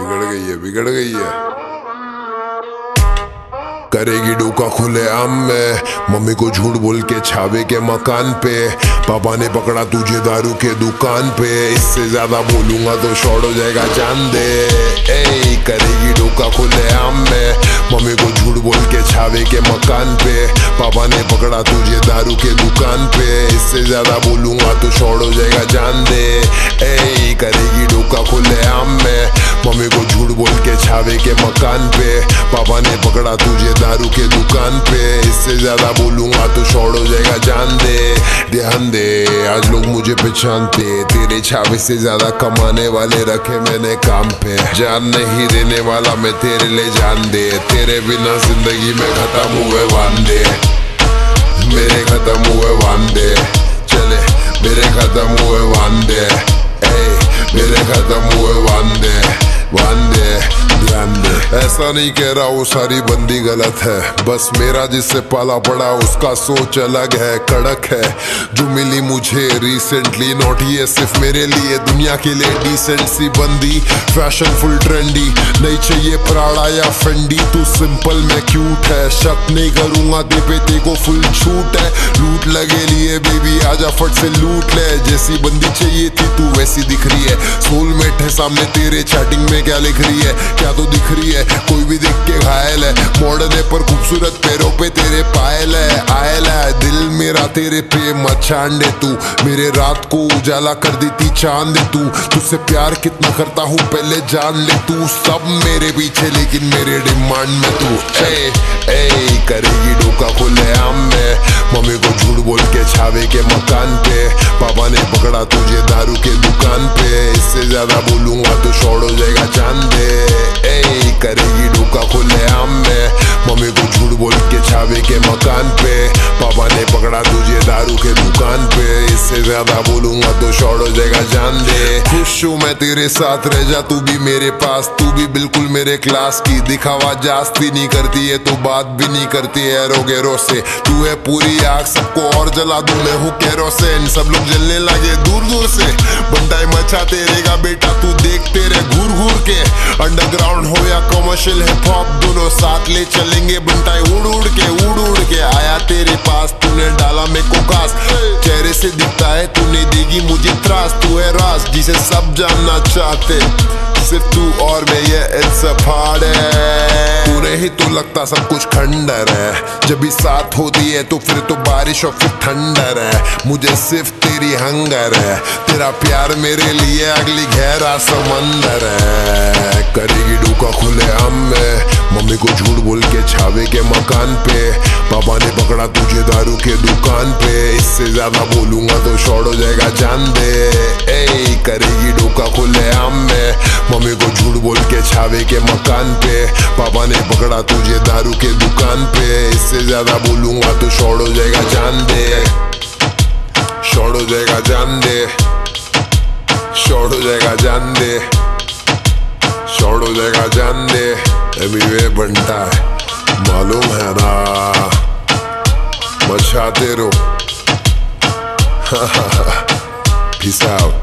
बिगड़ गई है बिगड़ गई है करेगी डूका खुले आम में मम्मी को झूठ बोल के छावे के मकान पे पापा ने पकड़ा तुझे दारू के दुकान पे इससे ज़्यादा बोलूँगा तो शॉर्ट हो जाएगा चांदे ए करेगी डूका खुले आम में मम्मी को झूठ बोल के छावे के मकान पे। पापा ने पकड़ा तुझे दारू के दुकान पे। इससे ज़्यादा बोलूँगा तो छोड़ हो जाएगा जान दे। ए करेगी डोका खुले आम में। मम्मी को झूठ बोल के छावे के मकान पे। पापा ने पकड़ा तुझे दारू के दुकान पे। इससे ज़्यादा बोलूँगा तो शॉर्ट हो जाएगा, जान दे। ध्यान दे, आज लोग मुझे पहचानते। तेरे छावे से ज़्यादा कमाने वाले रखे मैंने काम पे। जान नहीं देने वाला मैं तेरे लिए जान दे। तेरे बिना ज़िंदगी में खत्म हुए वांदे। मेरे खत्म हुए वांदे। चले, मेरे खत्म हुए वांदे। मेरे खत्म हुए वांदे। वांदे ध्यान दे ऐसा नहीं कह रहा वो सारी बंदी गलत है। बस मेरा जिससे पाला पड़ा, उसका सोच अलग है, कड़क है। जो मिली मुझे रिसेंटली नॉट ये सिर्फ़ मेरे लिए, दुनिया के लिए डिसेंट सी बंदी। फ़ैशन फुल ट्रेंडी नहीं चाहिए प्राड़ा या फेंडी। तू सिंपल में क्यूट है, शक नहीं करूँगा दे पे ते को फुल छूट है। लूट लगे लिए बेबी आजा फट से लूट ले। जैसी बंदी चाहिए थी, तू वैसी दिख रही है। सोलमेट है, सामने तेरे चैटिंग में क्या लिख रही है? क्या तो दिख रही है, कोई भी देख के घायल है। मॉडर्न है पर खूबसूरत पैरों पे तेरे पायल है, आयल है। दिल मेरा तेरे पे मचान दे तू। मेरे रात को उजाला कर देती चाँद तू। तुझसे प्यार कितना करता हूँ, पहले जान ले तू। सब मेरे पीछे, लेकिन मेरे डिमांड में तू। ए ए, करेगी डोका खुले आम में। मम्मी को झूठ बोल के छावे के मकान पे। पापा ने पकड़ा तुझे दारू के दुकान पे। इससे ज़्यादा बोलूँगा तो शॉर्ट हो जाएगा चांदे। दे करेगी डोका खुले आम में। पकड़ा तुझे दारू के दुकान पे। इससे ज़्यादा बोलूँगा तो शॉर्ट हो जाएगा जान दे। खुश हूँ मैं तेरे साथ रह जा तू भी मेरे पास। तू भी बिल्कुल मेरे क्लास की। दिखावा जास्ती नहीं करती है, तू बात भी नहीं करती है रो गेरो से तू है पूरी आग, सबको और जला दूँ मैं हूँ केरोसिन। सब लोग जलने लगे दूर दूर से। बंटाई मचा तेरेगा बेटा कमर्शियल हिप हॉप दोनों साथ ले चलेंगे बंटाई। उड़ उड़ के, उड़ उड़ के, आया तेरे पास, तूने डाला मे को कास। चेहरे से दिखता है, तूने देगी मुझे त्रास, तू है रास, जिसे सब जानना चाहते। सिर्फ़ तू और मैं ये इट्स अ तूने ही तो लगता सब कुछ खंडर है। जब भी साथ होती है तो फिर तो बारिश और फिर ठंडर है। मुझे सिर्फ़ तेरी हंगर है। तेरा प्यार मेरे लिए अगली गहरा समंदर है। करेगी डूका खुले आम में। मम्मी को झूठ बोल के छावे के मकान पे। पापा ने पकड़ा तुझे दारू के दुकान पे। इससे ज़्यादा बोलूँगा तो शॉर्ट हो जाएगा जान दे। ए करेगी डोका खुले आम में। मम्मी को झूठ बोल के छावे के मकान पे। पापा ने पकड़ा तुझे दारू के दुकान पे। इससे ज़्यादा बोलूँगा तो शॉर्ट हो जाएगा जान दे। हो जाएगा जान दे। हो जाएगा जान दे। शॉर्ट हो जाएगा जान दे। अभी वे बनता है, मालूम है ना। मचाते रहो Peace out.